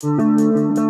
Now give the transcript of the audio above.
Música